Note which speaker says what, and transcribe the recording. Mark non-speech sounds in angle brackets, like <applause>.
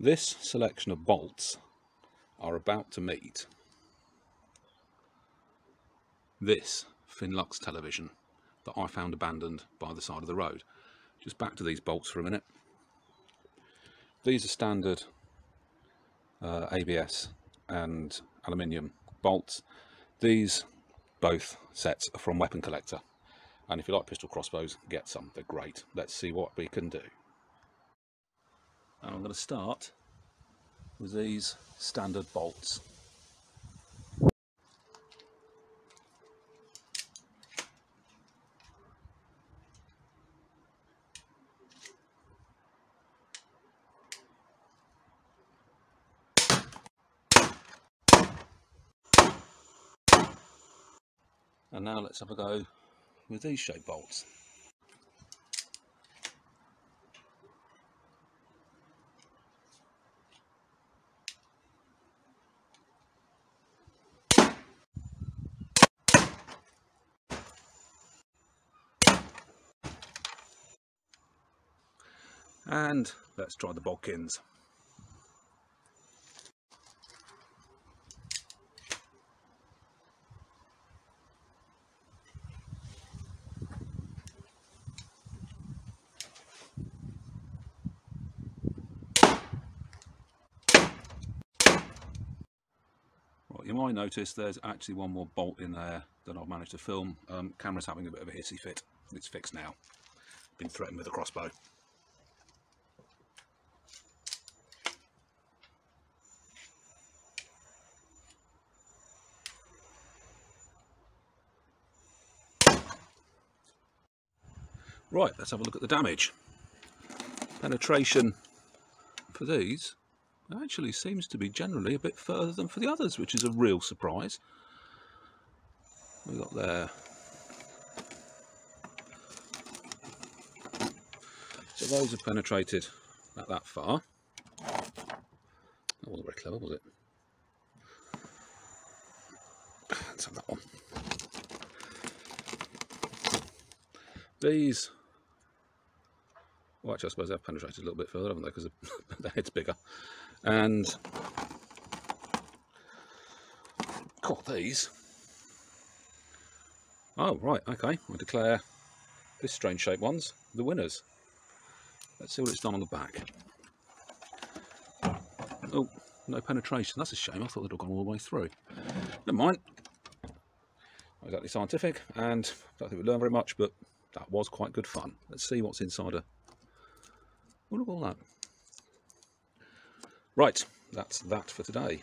Speaker 1: This selection of bolts are about to meet this Finlux television that I found abandoned by the side of the road. Just back to these bolts for a minute. These are standard uh, ABS and aluminium bolts. These both sets are from Weapon Collector. And if you like pistol crossbows, get some. They're great. Let's see what we can do. And I'm going to start with these standard bolts. And now let's have a go with these shape bolts. And let's try the bodkins. Right, you might notice there's actually one more bolt in there that I've managed to film. Um, camera's having a bit of a hissy fit. It's fixed now. Been threatened with a crossbow. Right, let's have a look at the damage. Penetration for these actually seems to be generally a bit further than for the others, which is a real surprise. We got there. So those have penetrated at that far. That wasn't very clever, was it? Let's have that one. These actually, I suppose they've penetrated a little bit further, haven't they? Because <laughs> the head's bigger. And got these. Oh, right, okay. I declare this strange shaped ones the winners. Let's see what it's done on the back. Oh, no penetration. That's a shame. I thought they'd have gone all the way through. Never mind. Not exactly scientific, and I don't think we learned very much, but that was quite good fun. Let's see what's inside a Oh, look at all that. Right, that's that for today.